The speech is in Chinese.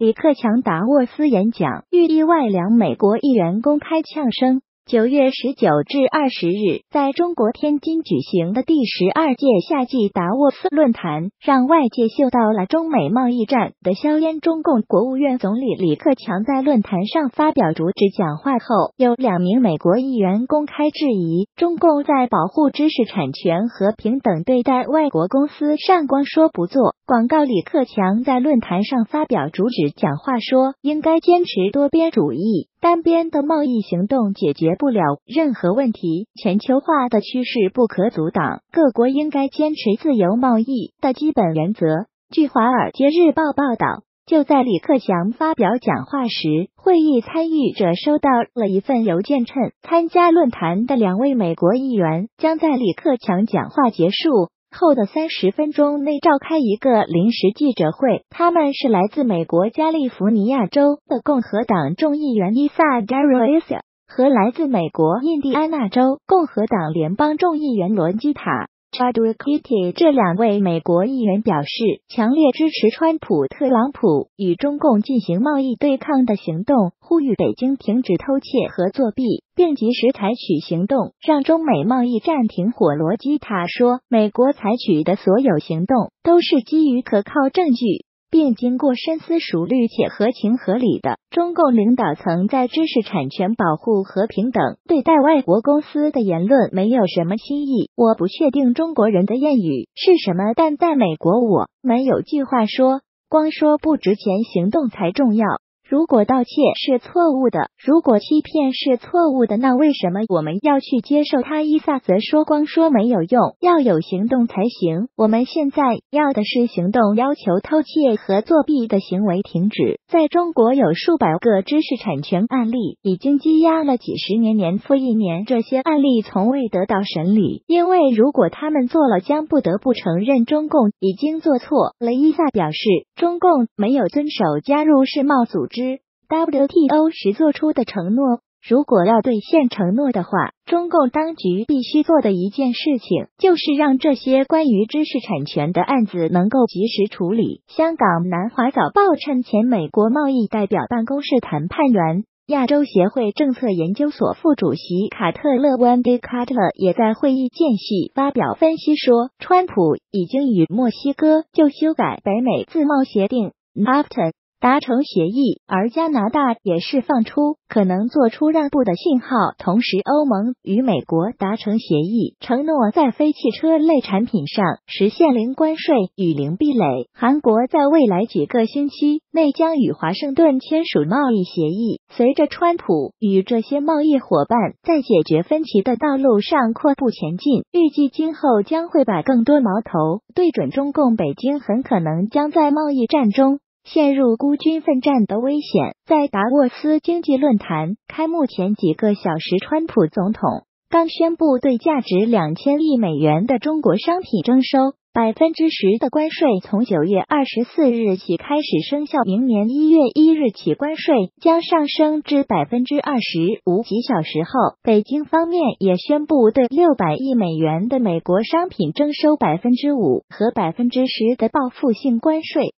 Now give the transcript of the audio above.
李克强达沃斯演讲遇意外，两美国议员公开呛声。九月十九至二十日，在中国天津举行的第十二届夏季达沃斯论坛，让外界嗅到了中美贸易战的硝烟。中共国务院总理李克强在论坛上发表主旨讲话后，有两名美国议员公开质疑中共在保护知识产权和平等对待外国公司上光说不做。广告李克强在论坛上发表主旨讲话说，应该坚持多边主义。单边的贸易行动解决不了任何问题，全球化的趋势不可阻挡，各国应该坚持自由贸易的基本原则。据《华尔街日报》报道，就在李克强发表讲话时，会议参与者收到了一份邮件，称参加论坛的两位美国议员将在李克强讲话结束。后的三十分钟内召开一个临时记者会，他们是来自美国加利福尼亚州的共和党众议员伊萨 g a r i s 和来自美国印第安纳州共和党联邦众议员罗基塔。Chadwick 这两位美国议员表示，强烈支持川普特朗普与中共进行贸易对抗的行动，呼吁北京停止偷窃和作弊，并及时采取行动，让中美贸易战停火。罗基塔说，美国采取的所有行动都是基于可靠证据。并经过深思熟虑且合情合理的，中共领导层在知识产权保护和平等对待外国公司的言论没有什么新意。我不确定中国人的谚语是什么，但在美国，我们有句话说：“光说不值钱，行动才重要。”如果盗窃是错误的，如果欺骗是错误的，那为什么我们要去接受它？伊萨则说：“光说没有用，要有行动才行。我们现在要的是行动，要求偷窃和作弊的行为停止。”在中国有数百个知识产权案例，已经积压了几十年，年复一年，这些案例从未得到审理，因为如果他们做了，将不得不承认中共已经做错了。伊萨表示，中共没有遵守加入世贸组织。WTO 时做出的承诺，如果要兑现承诺的话，中共当局必须做的一件事情，就是让这些关于知识产权的案子能够及时处理。香港南华早报称，前美国贸易代表办公室谈判员、亚洲协会政策研究所副主席卡特勒 （Wendy Carter） 也在会议间隙发表分析说，川普已经与墨西哥就修改北美自贸协定 （NAFTA）。达成协议，而加拿大也释放出可能做出让步的信号。同时，欧盟与美国达成协议，承诺在非汽车类产品上实现零关税与零壁垒。韩国在未来几个星期内将与华盛顿签署贸易协议。随着川普与这些贸易伙伴在解决分歧的道路上阔步前进，预计今后将会把更多矛头对准中共。北京很可能将在贸易战中。陷入孤军奋战的危险。在达沃斯经济论坛开幕前几个小时，川普总统刚宣布对价值两千亿美元的中国商品征收。百分之十的关税从九月二十四日起开始生效，明年一月一日起关税将上升至百分之二十五。几小时后，北京方面也宣布对六百亿美元的美国商品征收百分之五和百分之十的报复性关税。